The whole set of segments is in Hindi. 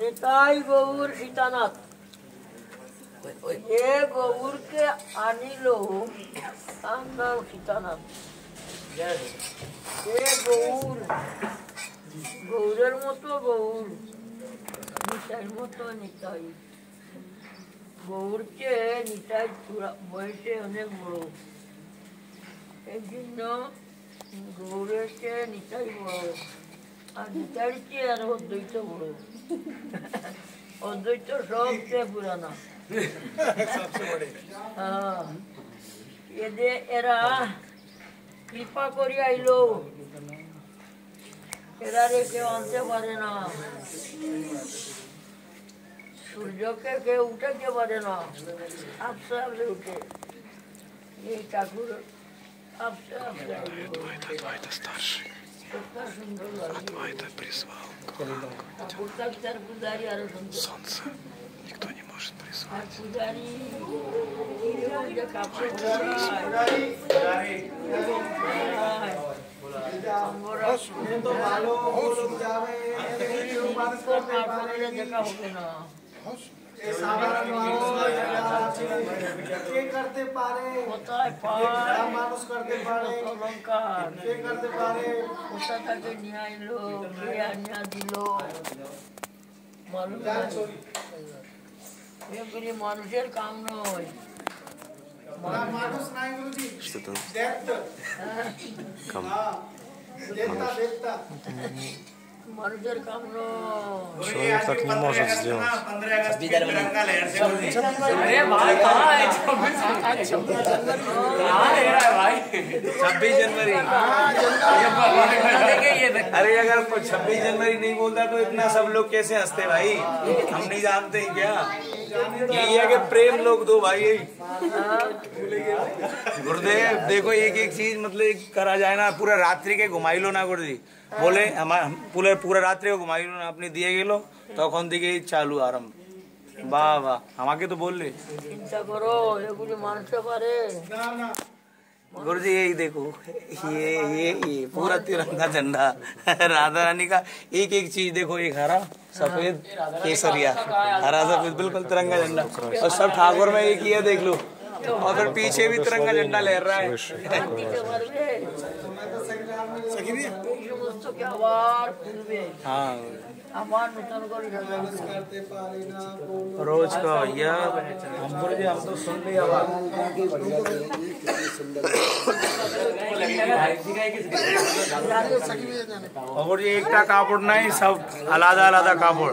নিতাই গৌর সীতানাথ যে গৌরকে আনিল তার নাম সীতানাথ এ গৌর, গৌরের মতো গৌর নিতাইয়ের মতো নিতাই গৌরকে নিতাই বয়সে অনেক বড়। এই জন্য চেয়ে নিতাই বড় চেয়ে আর অদ্বৈত বড়। অদ্বৈত সবচেয়ে পুরানা। হ্যাঁ। এদের এরা কৃপা করি আইলো। এরা রে কেউ আনতে পারে না। সূর্যকে কেউ উঠাতে পারে না। আপসে আপসে উঠে। এই ঠাকুর আপসে আপসে Адвайта призвал Солнце никто не может призвать. के करते पारे কোথায় পায় মানুষ করতে পারে লঙ্কা কে করতে পারে কোথা থেকে নিয়ে আইলো কে আনিয়া দিল মানুষ এগুলি মানুষের কাম নয় মানুষ নাই গুরুজি দেখতো দেখতা দেখতা Человек так не может сделать. छब्बीस जनवरी अरे अगर कोई छब्बीस जनवरी नहीं बोलता तो इतना सब लोग कैसे हंसते भाई हम नहीं जानते हैं क्या यही है कि प्रेम लोग दो भाई गुरुदेव देखो एक एक चीज़ मतलब करा जाए ना पूरा रात्रि के घुमाई लो ना गुरुजी। बोले हमारे पूरा रात्रि को घुमाई लो ना अपने दिए गए लो तो कौन दिखे चालू आरंभ वाह वाह हमाके तो बोल ले। चिंता करो ये कुछ मानस पारे गुरु जी यही देखो, ये ये ये, पूरा तिरंगा झंडा। राधा रानी का एक एक चीज़ देखो, एक हरा, सफ़ेद, केसरिया। हरा, सफ़ेद, बिल्कुल तिरंगा झंडा। और सब ठाकुर में एक ही है, देख लो। और फिर पीछे भी तिरंगा झंडा ले रहा है। हाँ? रोज का, भैया। हम तो सुन लिया और ये एकटा कापड़ नहीं सब अलादा अलादा कापड़।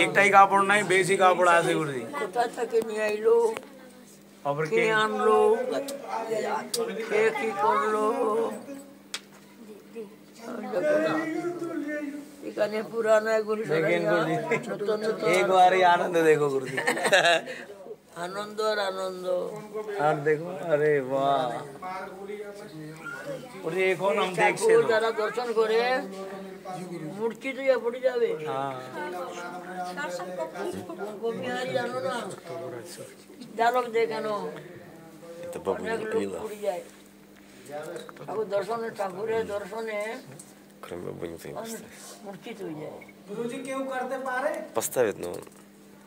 एकटा ही कापड़ नहीं बेसी कापड़ आसे गुरुजी और लो कर लो पुराना है लेकिन गुरुजी एक बार आनंद देखो गुरुजी जी আনন্দ আর আনন্দ और देखो अरे वाह गुरु जी एक और हम देख से ঠাকুর दो যারা দর্শন করে মূর্তি তুই পড়ে যাবে हाँ গোপিহারি জানো না জালক দেখানো Это баба অনেক не লোক пила. পড়ে যায় ঠাকুর দর্শনে ঠাকুরের দর্শনে Кроме бабы никто не মানুষ поставит. মূর্ছিত হয়ে যায় গুরুজি কেউ করতে পারে Поставит, но он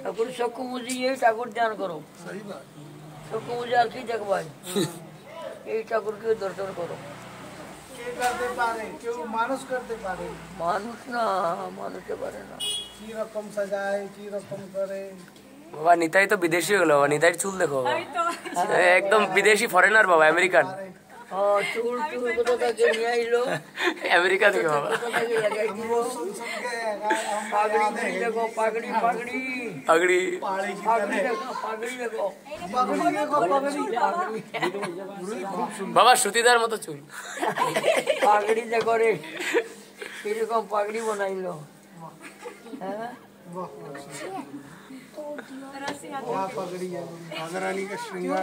ঠাকুর চক্ষু বুঝিয়ে ঠাকুর ধ্যান করো। চক্ষু বুঝে আর কি দেখবাই এই ঠাকুরকে দর্শন করো। কে করতে পারে? কেউ মানুষ করতে পারে। মানুষ না মানুষে পারে না। কি রকম সাজায় কি রকম করে? বাবা নিতাই তো বিদেশি হলো বাবা। নিতাই চুল দেখো বাবা। একদম বিদেশি ফরেনার বাবা আমেরিকান। চুল চুল আইলো? আমেরিকা থেকে বাবা। পাগড়ি সুতিদার মতো চুল। পাগড়ি যে করে কীরকম পাগড়ি বানাইলো। পাগড়ি রানী কা সুন্দর।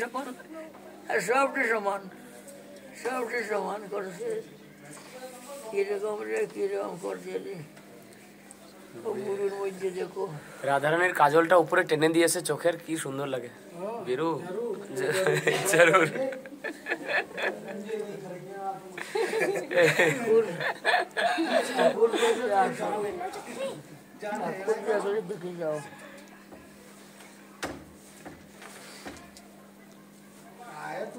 সমান সবটি সমান সবটি সমান করছে। কীরকম রে কীরকম করছে কাজলটা উপরে টেনে দিয়েছে চোখের কি সুন্দর লাগে। বেরু জরুর।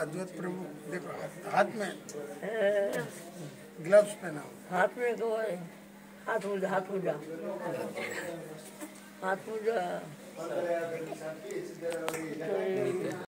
अद्वैत प्रभु, देखो, हाथ में ग्लव्स पहना हाथ में तो है। हाथ पूजा हाथ पूजा। हाथ मुझा